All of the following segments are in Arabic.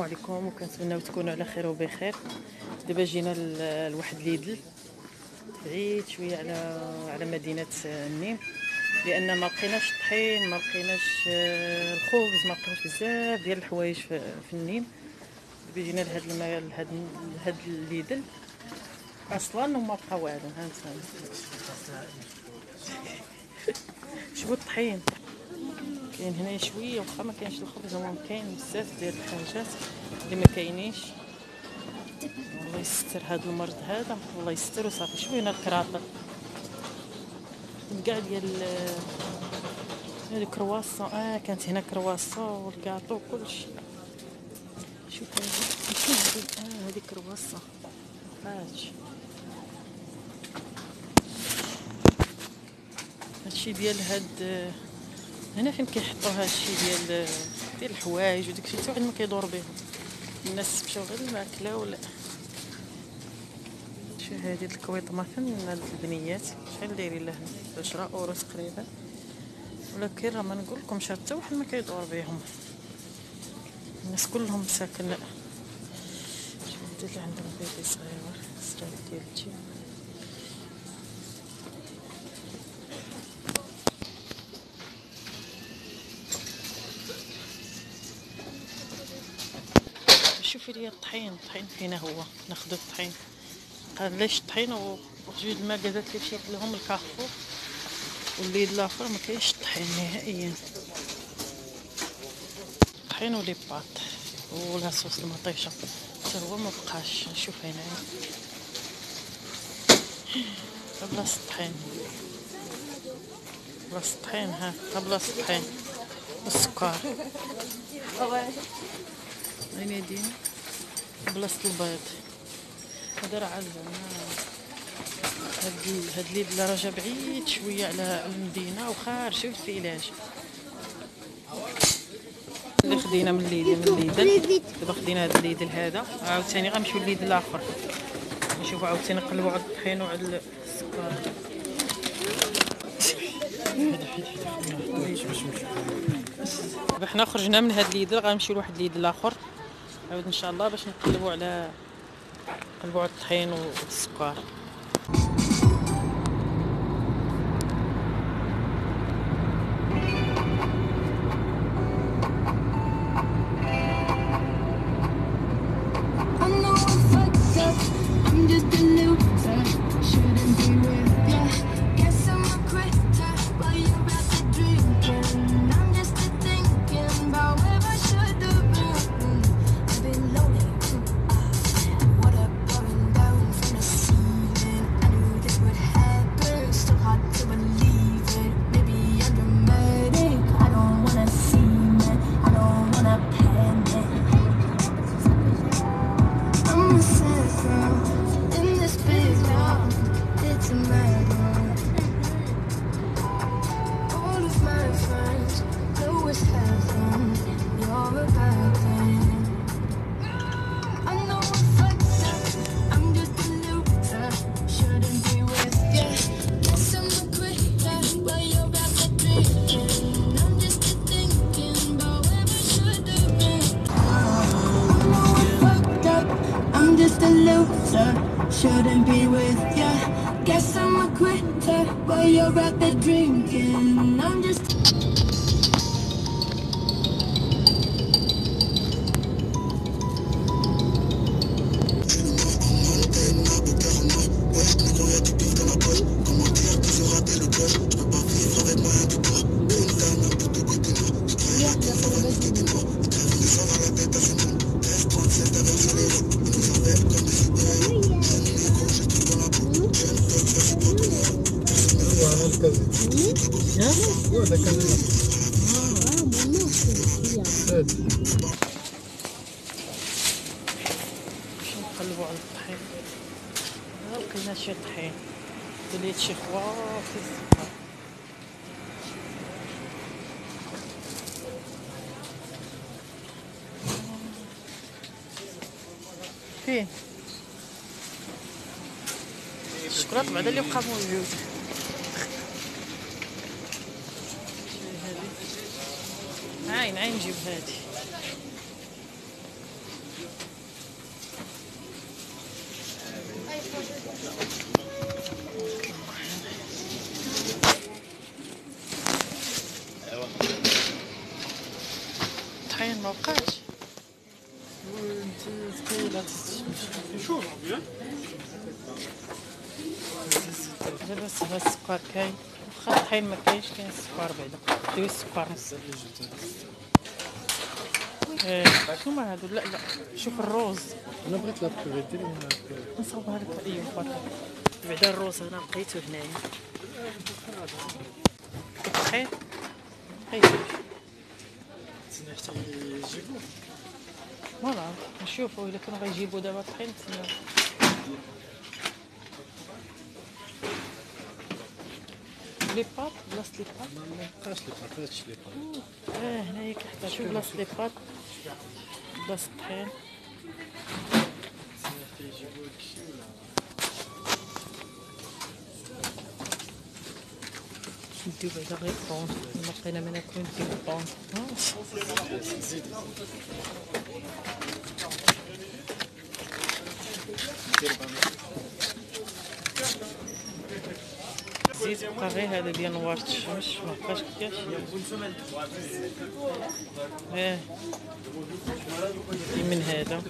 السلام عليكم وكنتمناو تكونوا على خير وبخير. دابا جينا لواحد ليدل بعيد شوية على على مدينة النيم لأن ما لقيناش الطحين ما لقيناش آه، الخبز ما لقيناش بزاف ديال الحوايج في, النيم دابا جينا لهاد الم... لهاد لهاد الليدل أصلا وما بقى والو ها انت شوفوا الطحين. كاين هنايا شوية واخا ما كاينش الخبز هو كاين بزاف ديال الحاجات اللي ما كاينينش. الله يستر هذا المرض هذا الله يستر وصافي. شوفوا هنا الكراطه كاع ديال هذه كرواسون. آه كانت هنا كرواسون والكاطو وكلشي. شوف آه هذه كرواسون. هاتشي هادشي ديال هاد هنا فين كيحطوا هادشي ديال ديال الحوايج وداكشي حتى واحد ما كيدور بهم. الناس مشاو غير الماكلة ولا؟ شو هادي الكويط مثلا البنيات. شحال دايرين لهنا 10 أورو تقريبا. ولكن راه ما نقول لكمش حتى واحد ما كيدور بهم. الناس كلهم ساكن شوف هادي اللي عندهم بيبي صغير سراب ديال التين شوفي لي الطحين الطحين فينا هو ناخذ الطحين. قال ليش الطحين؟ وجوج الماء قالت لي مشيت لهم الكارفور. والليل الآخر ما كاينش الطحين نهائيا. الطحين ولي باط ولا صوص المطيشة. حتى هو ما بقاش. نشوف هنايا بلاصه الطحين. بلاصه الطحين ها. ها بلاصه الطحين. والسكر. وين يدينا بلاصة البيض. هذا راه عزل هاد هاد الليل راه جا بعيد شوية على المدينة وخارج في الفيلاج. اللي خدينا من ال Lidl من ال Lidl دابا خدينا هاد ال Lidl هذا. عاوتاني غنمشيو لل Lidl الآخر. نشوفو عاوتاني نقلبو على الطحين وعلى السكر. دابا حنا خرجنا من هاد ال Lidl غنمشيو لواحد ال Lidl اخر عاود إن شاء الله باش نقلبوا على على الطحين والسكر. Shouldn't be with you. Guess I'm a quitter while you're out there drinking. I'm just باش نقلبوا على الطحين ها لقينا شي طحين وليت شي خوا في السكر فين؟ الشكلاط بعدا اللي بقى موجود عين عين جيبها هذه طحين ما وقعش شوف دابا سبع سكر كاين الطحين ما كاينش كاين السكر بعدا. ديري السكر نص. إيه شنو هادو؟ لا لا. شوف الروز. أنا بغيت لا لنا نصاوبها لك. ايوا بارك بعدا الروز أنا لقيتو هنايا. الطحين هاي تسنى حتى يجيبو ما نعرف نشوفوا إلا كانوا غيجيبوا دابا الطحين نتسناو. les pâtes بلاصه les pâtes ما ما بقاش les pâtes هادشي les pâtes آه هنايا كحتى شوف بلاصه لي باط بلاصه الطحين تسنى حتى يجيبو هادشي ولا نديو بعدا غير طون ما بقينا ما ناكلو نديو طون زيد زيد بقى غير هذا ديال نوارة الشمس ما بقاش كاش آه من هذا.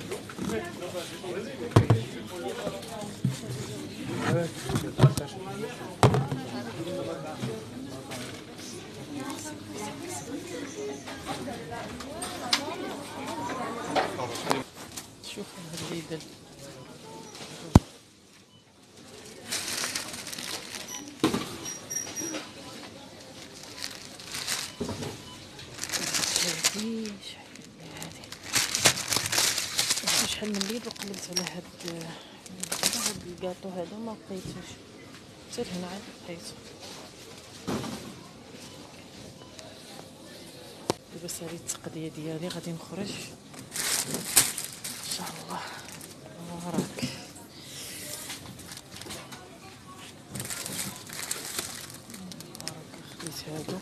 قلبت على هاد هاد الكاطو هذا ما لقيتوش سير هنا عاد لقيتو دابا سالي التقضية ديالي غادي نخرج. إن شاء الله. مبارك مبارك خديت هادو.